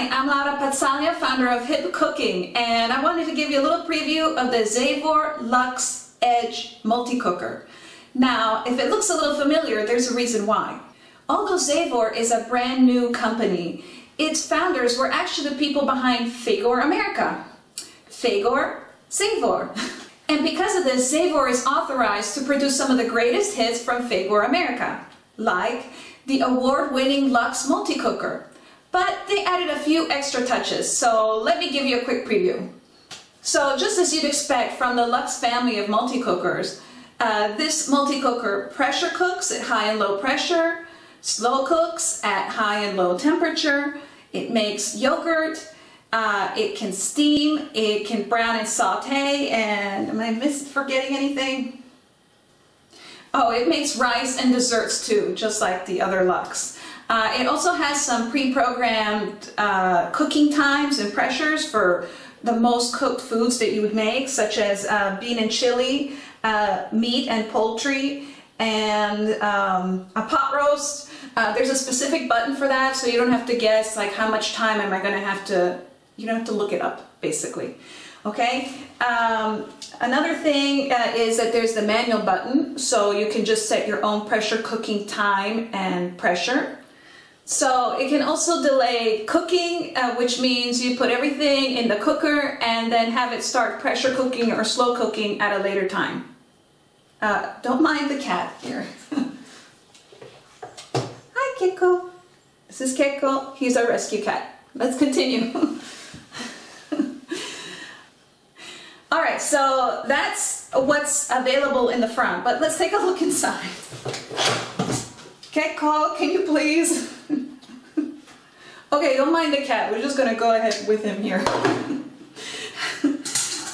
Hi, I'm Laura Pazzaglia, founder of Hip Cooking, and I wanted to give you a little preview of the Zavor Lux Edge multi-cooker. Now, if it looks a little familiar, there's a reason why. Although Zavor is a brand new company, its founders were actually the people behind Fagor America. Fagor, Zavor. And because of this, Zavor is authorized to produce some of the greatest hits from Fagor America, like the award-winning Lux multi-cooker, but they added a few extra touches, so let me give you a quick preview. So just as you'd expect from the Lux family of multi-cookers, uh, this multi-cooker pressure cooks at high and low pressure, slow cooks at high and low temperature, it makes yogurt, uh, it can steam, it can brown and saute, and am I miss forgetting anything? Oh, it makes rice and desserts too, just like the other Lux. Uh, it also has some pre-programmed uh, cooking times and pressures for the most cooked foods that you would make, such as uh, bean and chili, uh, meat and poultry, and um, a pot roast. Uh, there's a specific button for that, so you don't have to guess like how much time am I going to have to, you don't have to look it up, basically. Okay, um, another thing uh, is that there's the manual button, so you can just set your own pressure cooking time and pressure. So it can also delay cooking, uh, which means you put everything in the cooker and then have it start pressure cooking or slow cooking at a later time. Uh, don't mind the cat here. Hi, Kiko. This is Kiko. He's our rescue cat. Let's continue. All right, so that's what's available in the front, but let's take a look inside. Kiko, can you please? Okay, don't mind the cat. We're just gonna go ahead with him here.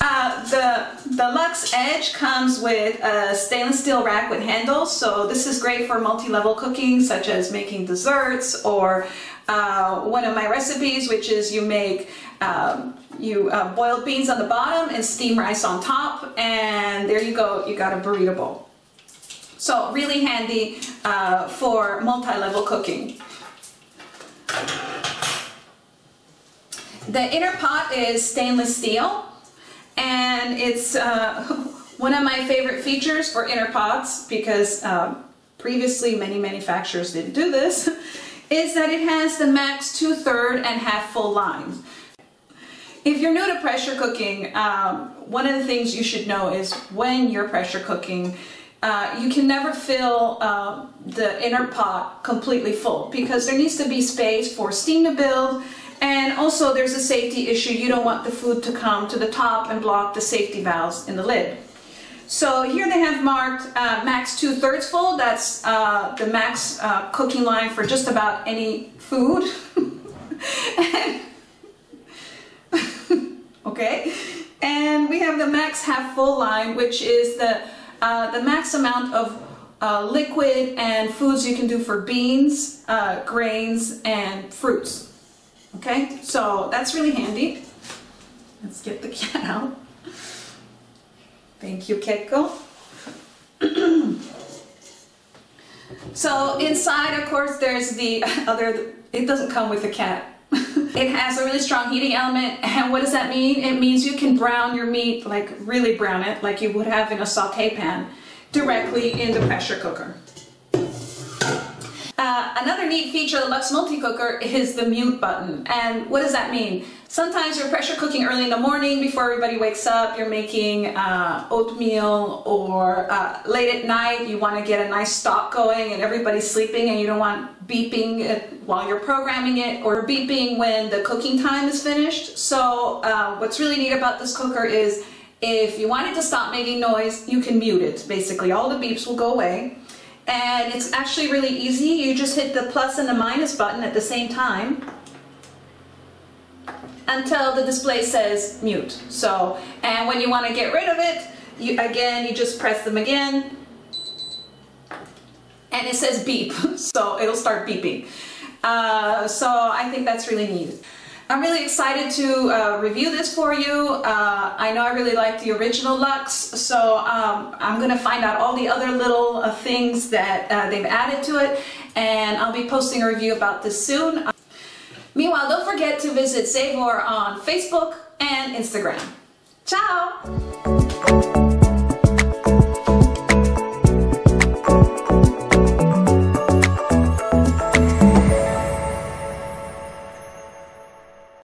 uh, the, the Lux Edge comes with a stainless steel rack with handles, so this is great for multi-level cooking, such as making desserts or uh, one of my recipes, which is you make um, you uh, boil beans on the bottom and steam rice on top, and there you go, you got a burrito bowl. So really handy uh, for multi-level cooking. The inner pot is stainless steel and it's uh, one of my favorite features for inner pots because um, previously many manufacturers didn't do this is that it has the max two-third and half full lines. If you're new to pressure cooking, um, one of the things you should know is when you're pressure cooking, uh, you can never fill uh, the inner pot completely full because there needs to be space for steam to build and also there's a safety issue. You don't want the food to come to the top and block the safety valves in the lid. So here they have marked uh, max two-thirds full. That's uh, the max uh, cooking line for just about any food. okay, and we have the max half full line, which is the uh, the max amount of uh, liquid and foods you can do for beans, uh, grains, and fruits. Okay, so that's really handy. Let's get the cat out. Thank you, Keiko. so inside, of course, there's the other, it doesn't come with the cat. It has a really strong heating element, and what does that mean? It means you can brown your meat, like really brown it, like you would have in a saute pan, directly in the pressure cooker. Uh, another neat feature of the Lux Multi-Cooker is the mute button. And what does that mean? Sometimes you're pressure cooking early in the morning before everybody wakes up, you're making uh, oatmeal, or uh, late at night you want to get a nice stock going and everybody's sleeping and you don't want beeping while you're programming it or beeping when the cooking time is finished. So uh, what's really neat about this cooker is if you want it to stop making noise, you can mute it. Basically, all the beeps will go away and it's actually really easy. You just hit the plus and the minus button at the same time until the display says mute. So, and when you want to get rid of it, you again, you just press them again and it says beep. So it'll start beeping. Uh, so I think that's really neat. I'm really excited to uh, review this for you. Uh, I know I really like the original Lux, so um, I'm going to find out all the other little uh, things that uh, they've added to it, and I'll be posting a review about this soon. Meanwhile, don't forget to visit Zavor on Facebook and Instagram. Ciao!